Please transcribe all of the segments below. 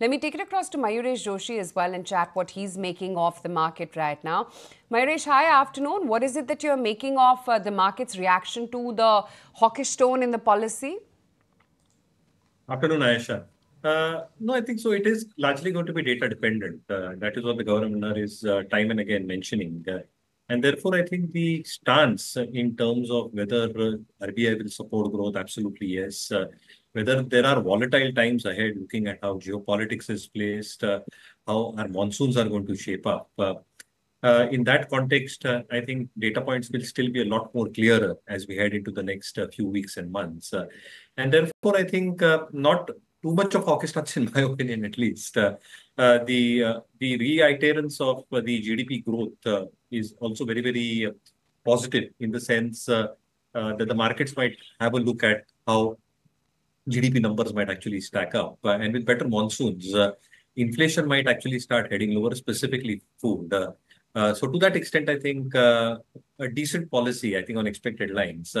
Let me take it across to Mayuresh Joshi as well and chat what he's making of the market right now. Mayuresh, hi, afternoon. What is it that you're making of uh, the market's reaction to the hawkish tone in the policy? Afternoon, Ayesha. Uh, no, I think so. It is largely going to be data dependent. Uh, that is what the governor is uh, time and again mentioning. Uh, and therefore, I think the stance in terms of whether uh, RBI will support growth, absolutely yes. Uh, whether there are volatile times ahead, looking at how geopolitics is placed, how our monsoons are going to shape up. in that context, I think data points will still be a lot more clearer as we head into the next few weeks and months. and therefore, I think not too much of hawkishness, in my opinion, at least. Uh, uh, the uh, the reiterance of the GDP growth is also very, very positive in the sense that the markets might have a look at how GDP numbers might actually stack up. and with better monsoons, inflation might actually start heading lower, specifically food. Uh, so to that extent, I think uh, a decent policy, I think on expected lines.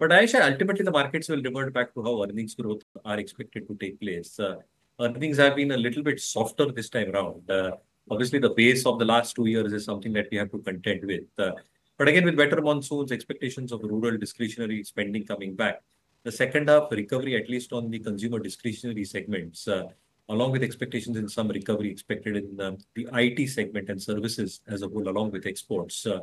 But Aisha, ultimately the markets will revert back to how earnings growth are expected to take place. Uh, earnings have been a little bit softer this time around. Uh, obviously, the base of the last two years is something that we have to contend with. Uh, but again, with better monsoons, expectations of rural discretionary spending coming back, the second half recovery, at least on the consumer discretionary segments, uh, along with expectations in some recovery expected in uh, the IT segment and services as a whole, along with exports, uh,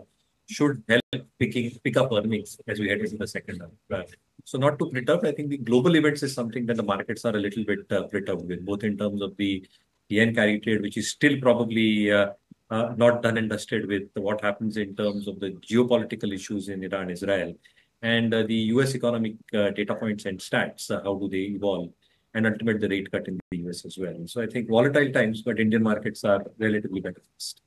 should help picking pick up earnings as we head into the second half. So not to perturb, I think the global events is something that the markets are a little bit uh, perturbed with, both in terms of the yen carry trade, which is still probably uh, uh, not done and dusted with what happens in terms of the geopolitical issues in Iran, Israel, and uh, the US economic uh, data points and stats, uh, how do they evolve, and ultimately the rate cut in the US as well. So I think volatile times, but Indian markets are relatively better first.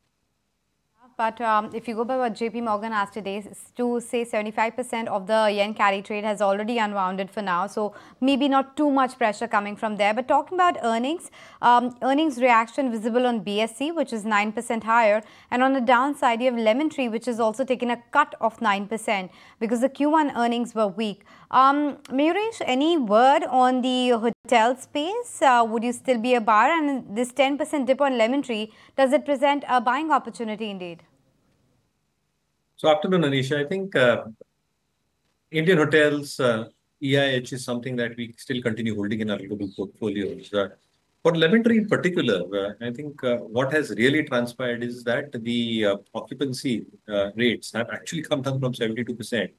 But um, if you go by what JP Morgan asked today, to say 75% of the yen carry trade has already unwounded for now. So maybe not too much pressure coming from there. But talking about earnings, um, earnings reaction visible on BSE, which is 9% higher. And on the downside, you have Lemon Tree, which has also taken a cut of 9% because the Q1 earnings were weak. Um, Mayuresh, any word on the hotel space? Uh, would you still be a buyer? And this 10% dip on Lemon Tree, does it present a buying opportunity indeed? So afternoon, Anisha. I think uh, Indian hotels, uh, EIH is something that we still continue holding in our global portfolios. Uh, for Tree in particular, uh, I think uh, what has really transpired is that the uh, occupancy uh, rates have actually come down from 72%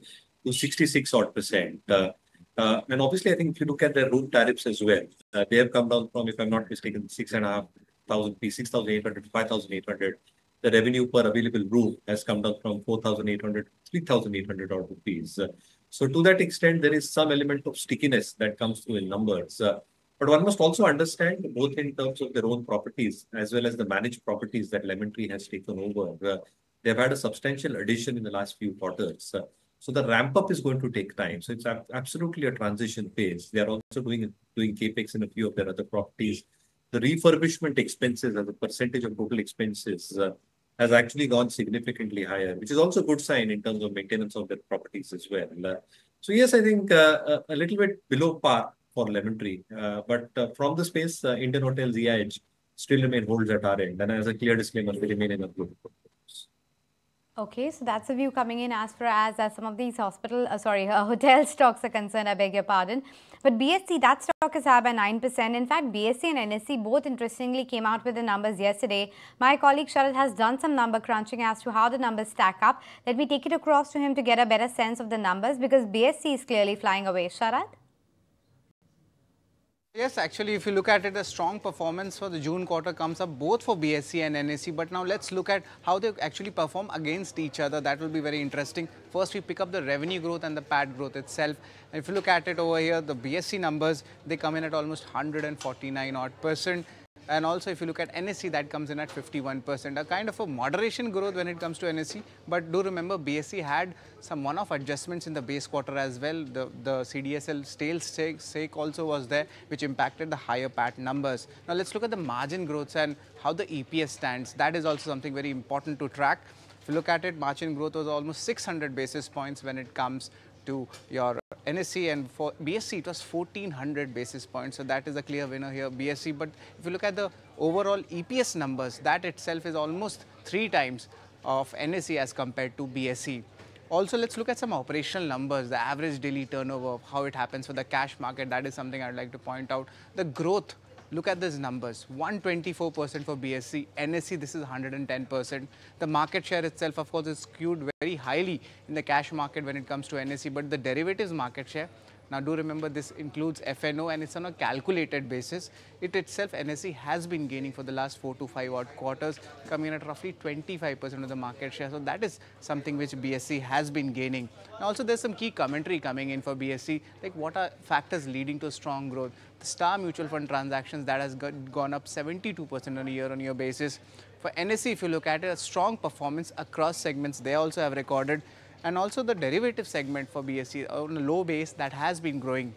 to 66 odd percent. and obviously, I think if you look at their room tariffs as well, they have come down from, if I'm not mistaken, six and a half thousand, 6,800 to 5,800 the revenue per available room has come down from 4,800 to 3,800 odd rupees. So to that extent, there is some element of stickiness that comes through in numbers. But one must also understand both in terms of their own properties as well as the managed properties that Lemon Tree has taken over. They've had a substantial addition in the last few quarters. So the ramp up is going to take time. So it's absolutely a transition phase. They are also doing doing capex in a few of their other properties. The refurbishment expenses as a percentage of total expenses has actually gone significantly higher, which is also a good sign in terms of maintenance of their properties as well. Uh, so yes, I think uh, a, little bit below par for Lemon Tree, uh, but uh, from the space, uh, Indian Hotels EIH still remain holds at our end, and as a clear disclaimer, they remain in a group. Okay, so that's a view coming in as far as, as some of these hospital, uh, sorry, uh, hotel stocks are concerned, I beg your pardon. But BSE, that stock is high by 9%. In fact, BSE and NSE both interestingly came out with the numbers yesterday. My colleague Sharad has done some number crunching as to how the numbers stack up. Let me take it across to him to get a better sense of the numbers because BSE is clearly flying away. Sharad? Yes, actually, if you look at it, a strong performance for the June quarter comes up both for BSE and NSE. But now let's look at how they actually perform against each other. That will be very interesting. First, we pick up the revenue growth and the PAT growth itself. And if you look at it over here, the BSE numbers, they come in at almost 149 odd percent. And also if you look at NSE, that comes in at 51%, a kind of a moderation growth when it comes to NSE. But do remember BSE had some one-off adjustments in the base quarter as well. The, the CDSL stale stake, stake also was there, which impacted the higher PAT numbers. Now let's look at the margin growths and how the EPS stands. That is also something very important to track. If you look at it, margin growth was almost 600 basis points when it comes to your NSE and for BSE it was 1400 basis points. So that is a clear winner here, BSE. But if you look at the overall EPS numbers, that itself is almost three times of NSE as compared to BSE. Also, let's look at some operational numbers, the average daily turnover, how it happens for the cash market. That is something I'd like to point out. The growth, look at these numbers, 124% for BSE, NSE this is 110%. The market share itself, of course, is skewed very highly in the cash market when it comes to NSE, but the derivatives market share now do remember this includes FNO and it's on a calculated basis. It itself NSE has been gaining for the last 4 to 5 odd quarters coming in at roughly 25% of the market share. So that is something which BSE has been gaining. Also there's some key commentary coming in for BSE like what are factors leading to strong growth. The star mutual fund transactions that has gone up 72% on a year on year basis. For NSE if you look at it a strong performance across segments they also have recorded and also the derivative segment for BSE on a low base that has been growing.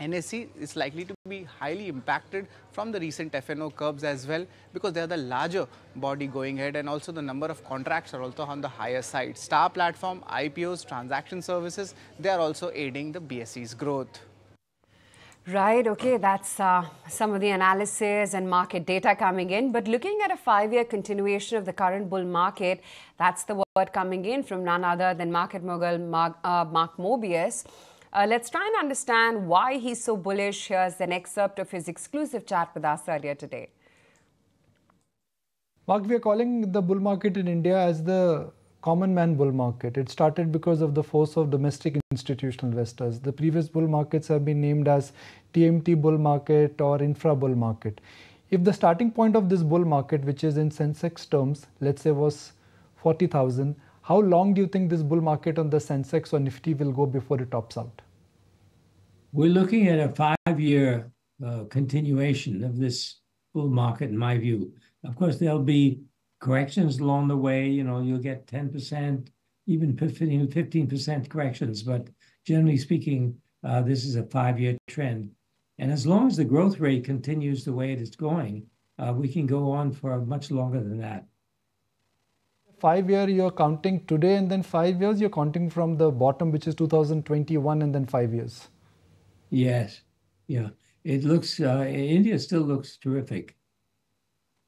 NSE is likely to be highly impacted from the recent FNO curbs as well because they are the larger body going ahead and also the number of contracts are also on the higher side. Star platform, IPOs, transaction services, they are also aiding the BSE's growth. Right, okay, that's uh, some of the analysis and market data coming in. But looking at a five year continuation of the current bull market, that's the word coming in from none other than market mogul Mark, uh, Mark Mobius. Uh, let's try and understand why he's so bullish. Here's an excerpt of his exclusive chat with us earlier today. Mark, we are calling the bull market in India as the common man bull market. It started because of the force of domestic institutional investors. The previous bull markets have been named as TMT bull market or infra bull market. If the starting point of this bull market, which is in Sensex terms, let's say was 40,000, how long do you think this bull market on the Sensex or Nifty will go before it tops out? We're looking at a five-year uh, continuation of this bull market, in my view. Of course, there'll be corrections along the way. You know, you'll get 10%, even 15, 15% corrections. But generally speaking, uh, this is a five-year trend. And as long as the growth rate continues the way it is going, uh, we can go on for much longer than that. Five year, you're counting today, and then five years, you're counting from the bottom, which is 2021, and then five years. Yes, yeah. It looks, uh, India still looks terrific.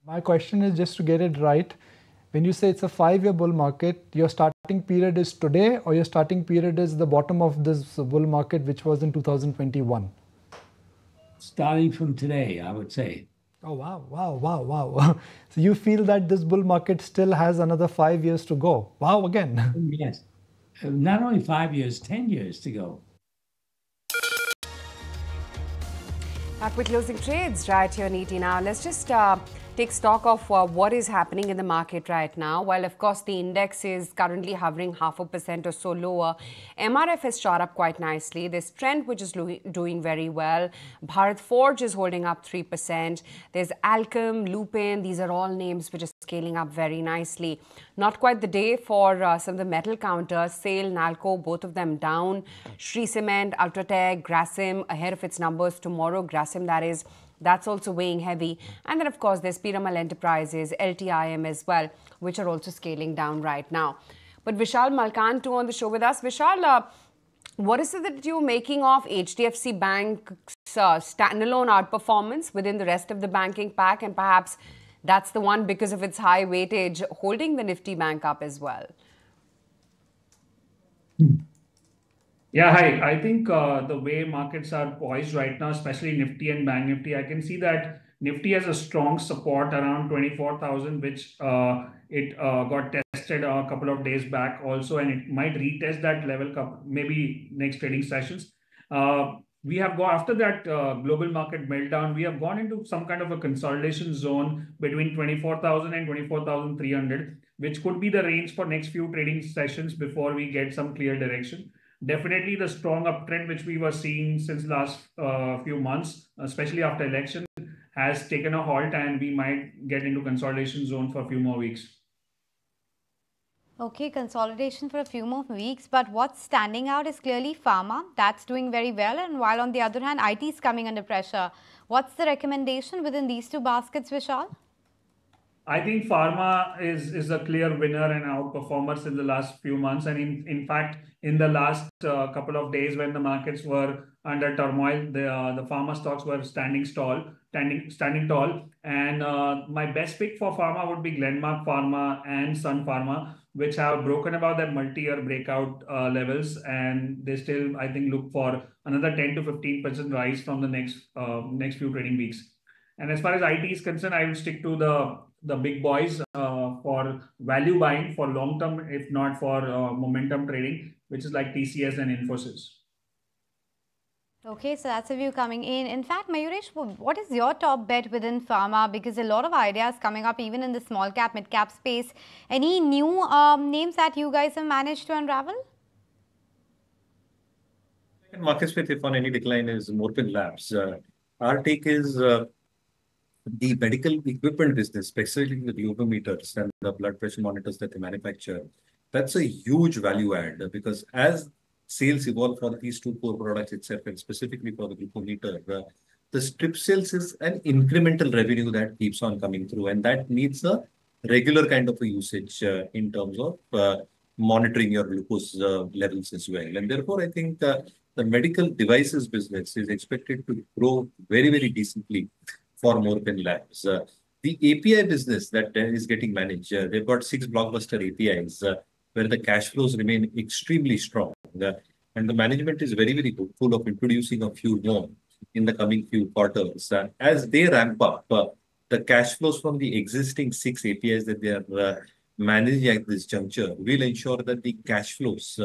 My question is just to get it right. When you say it's a five-year bull market, your starting period is today or your starting period is the bottom of this bull market, which was in 2021? Starting from today, I would say. Oh, wow, wow, wow, wow. so you feel that this bull market still has another five years to go. Wow, again. Yes. Not only five years, 10 years to go. Back with closing trades right here in ET now. Let's just uh, take stock of uh, what is happening in the market right now. While, of course, the index is currently hovering half a percent or so lower, MRF has shot up quite nicely. There's Trent, which is doing very well. Bharat Forge is holding up 3%. There's Alkem, Lupin. These are all names which are scaling up very nicely. Not quite the day for uh, some of the metal counters. SAIL, Nalco, both of them down. Shree Cement, Ultratech, Grasim ahead of its numbers tomorrow. Grasim, that is that's also weighing heavy. And then, of course, there's Piramal Enterprises, LTIM as well, which are also scaling down right now. But Vishal Malkan, too, on the show with us. Vishal, uh, what is it that you're making of HDFC Bank's uh, standalone outperformance within the rest of the banking pack? And perhaps that's the one because of its high weightage holding the Nifty Bank up as well. Yeah, hi. I think uh, the way markets are poised right now, especially Nifty and Bank Nifty, I can see that Nifty has a strong support around 24,000, which uh, it uh, got tested a couple of days back also, and it might retest that level maybe next trading sessions. Uh, we have gone after that uh, global market meltdown, we have gone into some kind of a consolidation zone between 24,000 and 24,300, which could be the range for next few trading sessions before we get some clear direction. Definitely the strong uptrend which we were seeing since last uh, few months, especially after election, has taken a halt and we might get into consolidation zone for a few more weeks. Okay, consolidation for a few more weeks, but what's standing out is clearly pharma. That's doing very well, and while on the other hand, IT is coming under pressure. What's the recommendation within these two baskets, Vishal? I think pharma is is a clear winner and outperformers in the last few months. And in, in fact, in the last uh, couple of days when the markets were under turmoil, the uh, the pharma stocks were standing tall, standing standing tall. And uh, my best pick for pharma would be Glenmark Pharma and Sun Pharma, which have broken about their multi-year breakout uh, levels, and they still, I think, look for another 10 to 15 percent rise from the next uh, next few trading weeks. And as far as IT is concerned, I would stick to the the big boys uh, for value buying for long term, if not for uh, momentum trading, which is like TCS and Infosys. Okay, so that's a view coming in. In fact, Mayuresh, what is your top bet within pharma? Because a lot of ideas coming up even in the small cap, mid cap space. Any new um, names that you guys have managed to unravel? Market space, if on any decline, is Morepen Labs. Uh, our take is uh, the medical equipment business, especially the glucometers and the blood pressure monitors that they manufacture, that's a huge value add because as sales evolve for these two core products itself, and specifically for the glucometer, uh, the strip sales is an incremental revenue that keeps on coming through, and that needs a regular kind of a usage uh, in terms of uh, monitoring your glucose uh, levels as well. And therefore, I think uh, the medical devices business is expected to grow very, very decently for more Morepen Labs. Uh, the API business that is getting managed, uh, they've got six blockbuster APIs uh, where the cash flows remain extremely strong. and the management is very, very hopeful of introducing a few more in the coming few quarters. as they ramp up, the cash flows from the existing six APIs that they are managing at this juncture will ensure that the cash flows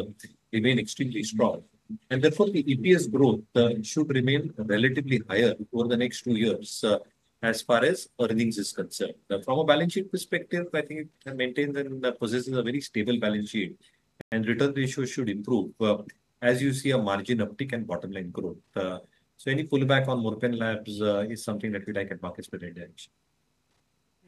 remain extremely strong. And therefore, the EPS growth uh, should remain relatively higher over the next two years uh, as far as earnings is concerned. Uh, from a balance sheet perspective, I think it maintains and possesses a very stable balance sheet and return ratio should improve as you see a margin uptick and bottom line growth. so any pullback on Morepen Labs is something that we like at Markets Spread direction.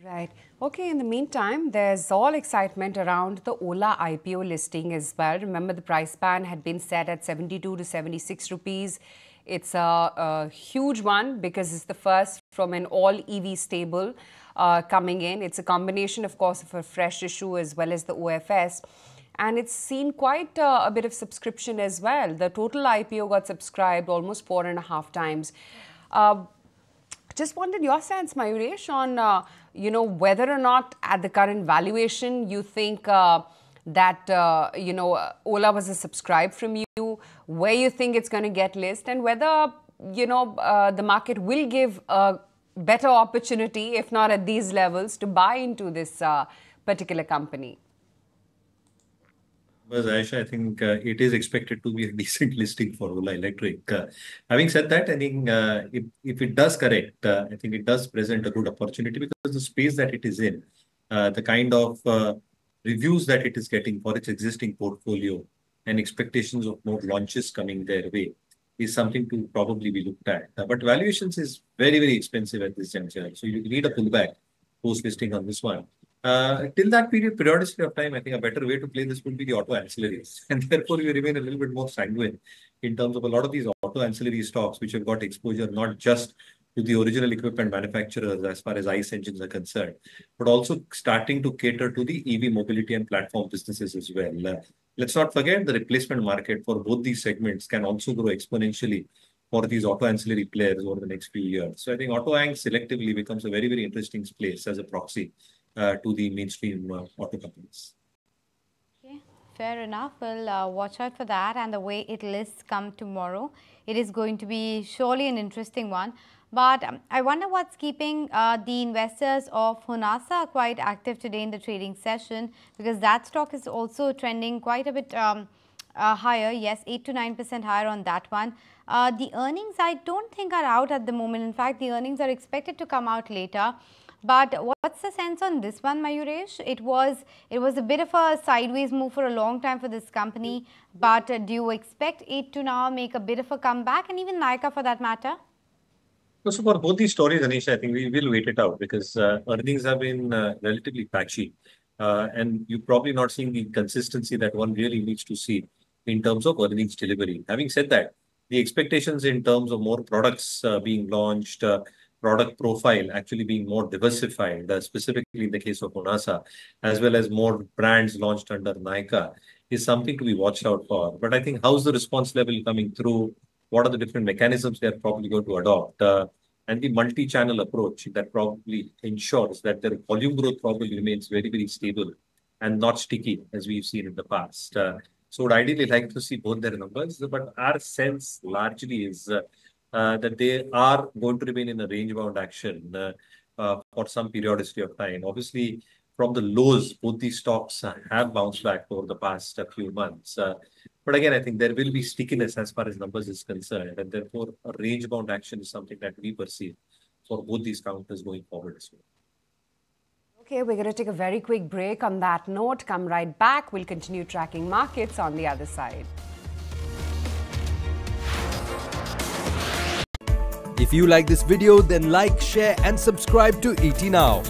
Right. Okay, in the meantime, there's all excitement around the Ola IPO listing as well. Remember, the price band had been set at 72 to 76 rupees. It's a, a huge one because it's the first from an all EV stable uh, coming in. It's a combination, of course, of a fresh issue as well as the OFS. And it's seen quite uh, a bit of subscription as well. The total IPO got subscribed almost four and a half times. Uh, just wanted your sense, Mayuresh, on uh, you know whether or not at the current valuation you think uh, that uh, you know Ola was a subscribe from you, where you think it's going to get listed, and whether you know uh, the market will give a better opportunity, if not at these levels, to buy into this uh, particular company. But Aisha, I think uh, it is expected to be a decent listing for Ola Electric. Uh, having said that, I think uh, if, it does correct, I think it does present a good opportunity because the space that it is in, the kind of reviews that it is getting for its existing portfolio and expectations of more launches coming their way is something to probably be looked at. but valuations is very, very expensive at this juncture. So you need a pullback post listing on this one. Uh, till that period, periodicity of time, I think a better way to play this would be the auto ancillaries. And therefore, we remain a little bit more sanguine in terms of a lot of these auto ancillary stocks, which have got exposure not just to the original equipment manufacturers as far as ICE engines are concerned, but also starting to cater to the EV mobility and platform businesses as well. Uh, let's not forget the replacement market for both these segments can also grow exponentially for these auto ancillary players over the next few years. So I think auto ang selectively becomes a very, very interesting place as a proxy to the mainstream uh, auto companies. Okay, fair enough. We'll uh, watch out for that and the way it lists come tomorrow. It is going to be surely an interesting one. But um, I wonder what's keeping uh, the investors of Honasa quite active today in the trading session because that stock is also trending quite a bit um, uh, higher. Yes, 8 to 9% higher on that one. Uh, the earnings I don't think are out at the moment. In fact, the earnings are expected to come out later. But what's the sense on this one, Mayuresh? It was it was a bit of a sideways move for a long time for this company. But uh, do you expect it to now make a bit of a comeback, and even Nykaa for that matter? So for both these stories, Anisha, I think we will wait it out because uh, earnings have been uh, relatively patchy, uh, and you're probably not seeing the consistency that one really needs to see in terms of earnings delivery. Having said that, the expectations in terms of more products uh, being launched uh, product profile actually being more diversified, specifically in the case of Honasa, as well as more brands launched under Nykaa, is something to be watched out for. But I think how's the response level coming through? What are the different mechanisms they're probably going to adopt? Uh, and the multi-channel approach that probably ensures that their volume growth probably remains very, very stable and not sticky as we've seen in the past. Uh, so would ideally like to see both their numbers, but our sense largely is uh, that they are going to remain in a range-bound action uh, uh, for some periodicity of time. Obviously, from the lows, both these stocks have bounced back over the past few months. But again, I think there will be stickiness as far as numbers is concerned, and therefore a range-bound action is something that we perceive for both these counters going forward as well. Okay, we're going to take a very quick break on that note. Come right back. We'll continue tracking markets on the other side. If you like this video, then like, share and subscribe to ET Now.